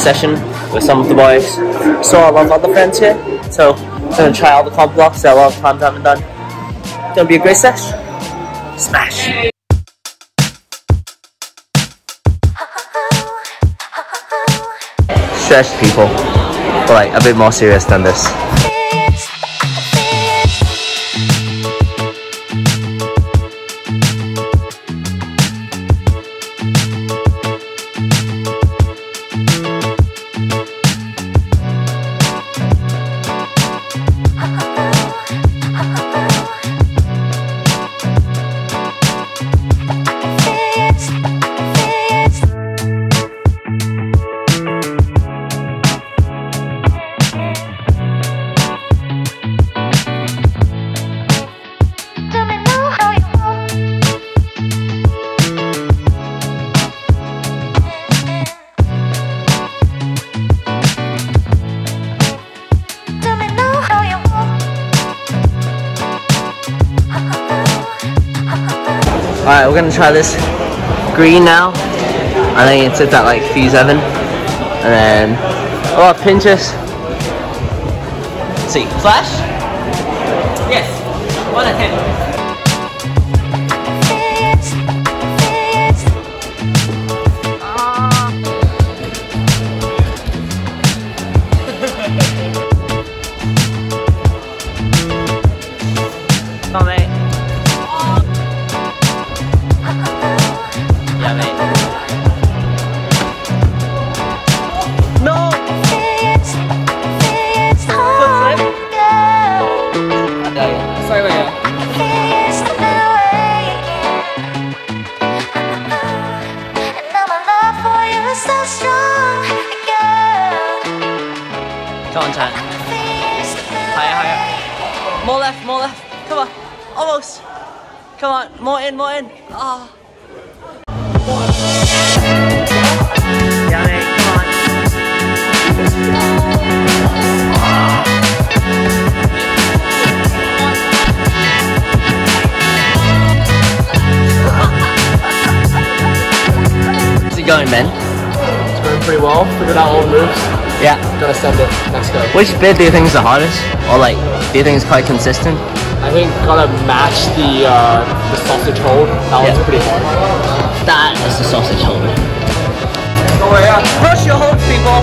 session with some of the boys. So a lot of other friends here. So I'm gonna try all the comp blocks that a lot of times I haven't done. It's gonna be a great session. Smash! Stretch people, but like a bit more serious than this. We're gonna try this green now. I think it's at that like fuse Evan. And then oh pinches. See. Flash? Yes. One and ten. Chan. Higher, higher. More left, more left. Come on. Almost. Come on. More in, more in. Ah. On. How's it going, man? It's going pretty well. Figured out all the moves. Yeah. Gotta send it. Next go. Which bit do you think is the hardest? Or like, do you think it's quite consistent? I think gotta match the uh, the sausage hold. That one's Yeah. pretty hard. That is the sausage hold. Push your hold, people.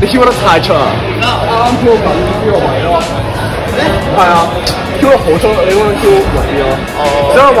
你跳得太长，啱啱跳紧跳个位咯。系啊，跳得好粗，你嗰个跳围啲咯。哦。所以话。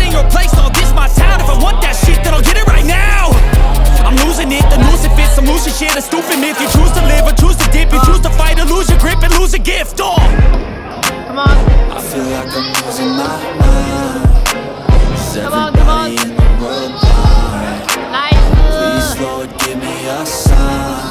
Lord,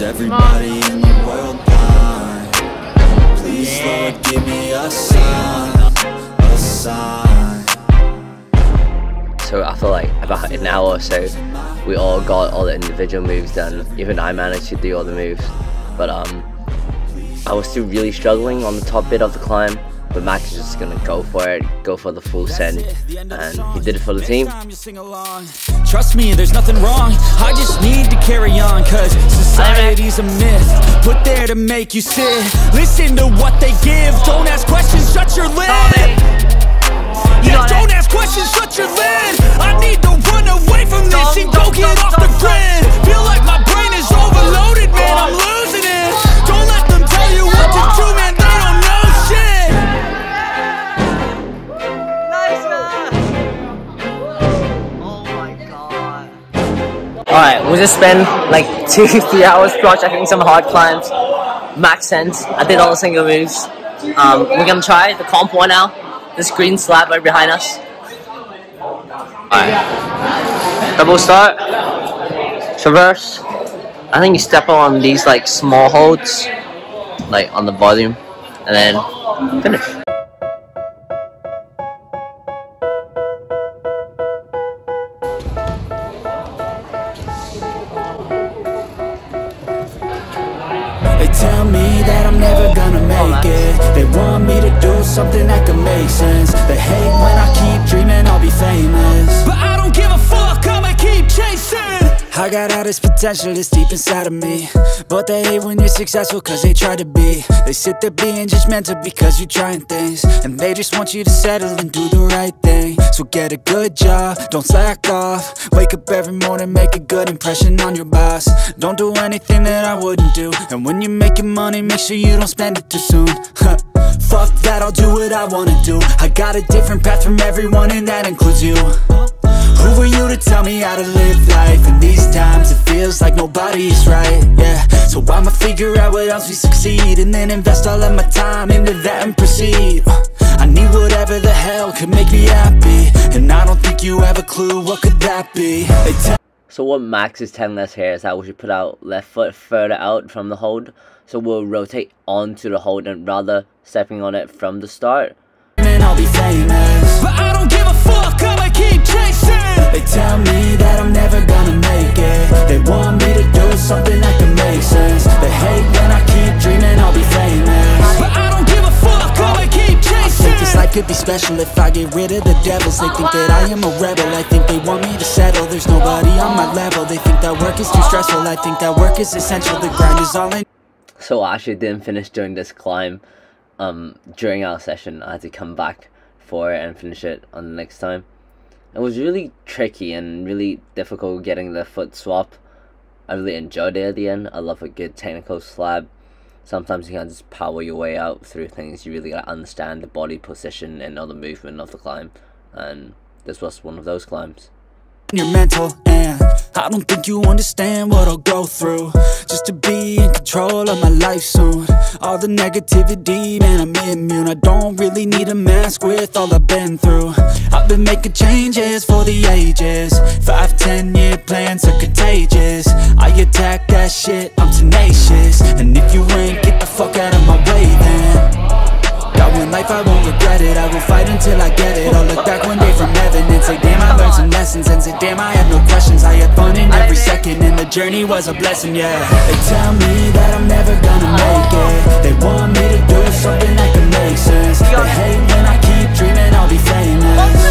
Is everybody in the world blind? Please Lord give me a sign A sign So after like about an hour or so, we all got all the individual moves done. Even I managed to do all the moves, but um, I was still really struggling on the top bit of the climb. But Max is just gonna go for it, go for the full send, and he did it for the team. Trust me, there's nothing wrong. I just need to carry on, cause society's a myth. Put there to make you sit. Listen to what they give. Don't ask questions, shut your lid. Yeah, don't ask questions, shut your lid. I need to run away from this and go get off the grid. Feel like my brain is overloaded, man. I'm losing just spent like two, three hours projecting some hard climbs. Max sent. I did all the single moves. Um, we're gonna try the comp one now. This green slab right behind us. Alright. Double start. Traverse. I think you step on these like small holds, like on the volume, and then finish. Something that can make sense. They hate when I keep dreaming I'll be famous. But I don't give a fuck, I'ma keep chasing. I got all this potential that's deep inside of me. But they hate when you're successful cause they try to be. They sit there being judgmental because you're trying things. And they just want you to settle and do the right thing. So get a good job, don't slack off. Wake up every morning, make a good impression on your boss. Don't do anything that I wouldn't do. And when you're making money, make sure you don't spend it too soon Fuck that, I'll do what I wanna do. I got a different path from everyone and that includes you. Who are you to tell me how to live life? In these times it feels like nobody's right, yeah. So I'ma figure out what else we succeed And then invest all of my time into that and proceed. I need whatever the hell could make me happy. And I don't think you have a clue what could that be So what Max is telling us here is that we should put our left foot further out from the hold, so we'll rotate onto the hold and rather stepping on it from the start. They tell me that I'm never gonna make it. They want me to do something that can make sense could be special if I get rid of the devils They think that I am a rebel, I think they want me to settle There's nobody on my level, they think that work is too stressful I think that work is essential, the grind is all I So I actually didn't finish during this climb. Um, during our session, I had to come back for it and finish it on the next time. It was really tricky and really difficult getting the foot swap. I really enjoyed it at the end. I love a good technical slab. Sometimes you can just power your way out through things. You really gotta understand the body position and all the movement of the climb. And this was one of those climbs. your mental and I don't think you understand what I'll go through Just to be in control of my life soon All the negativity, man, I'm immune I don't really need a mask with all I've been through been making changes for the ages. Five, ten year plans are contagious. I attack that shit, I'm tenacious. And if you ain't, get the fuck out of my way then. Got one life, I won't regret it. I will fight until I get it. I'll look back one day from heaven And say, damn, I learned some lessons. And say, damn, I have no questions. I had fun in every second. And the journey was a blessing, yeah. They tell me that I'm never gonna make it. They want me to do something that can make sense. They hate when I keep dreaming I'll be famous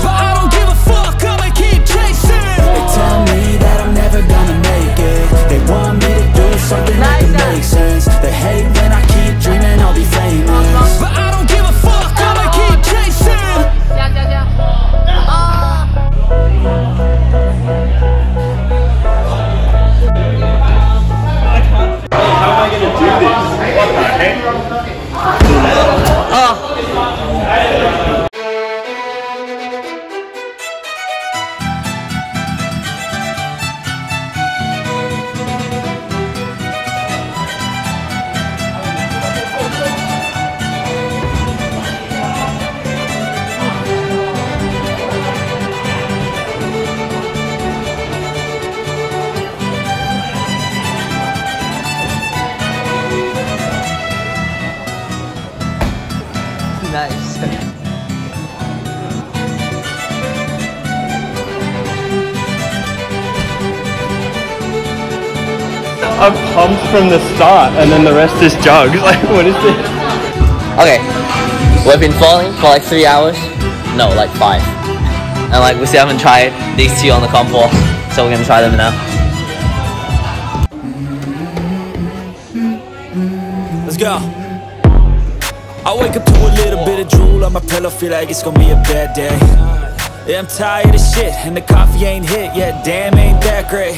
I'm pumped from the start, and then the rest is jugs. Like, what is this? Okay, we've been falling for like three hours. No, like five. And like we still haven't tried these two on the comp wall, so we're gonna try them now. Let's go. I wake up to a little bit of drool on my pillow, feel like it's gonna be a bad day. Yeah, I'm tired of shit, and the coffee ain't hit yet, damn, ain't that great.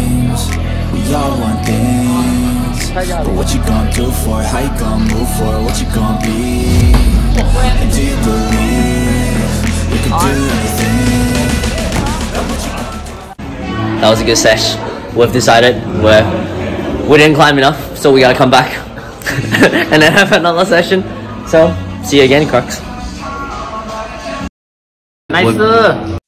all want things But what you gonna do for it? How you gonna move for it? What you gonna be? And do you believe you can do anything? That was a good sesh. We've decided we're we didn't climb enough, so we gotta come back and then have another session. So see you again, Crux. Nice.